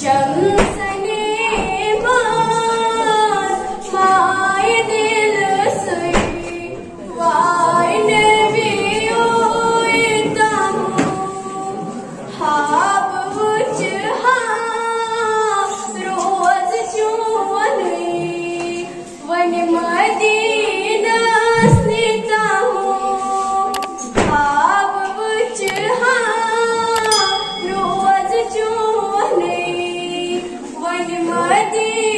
人 Hadi.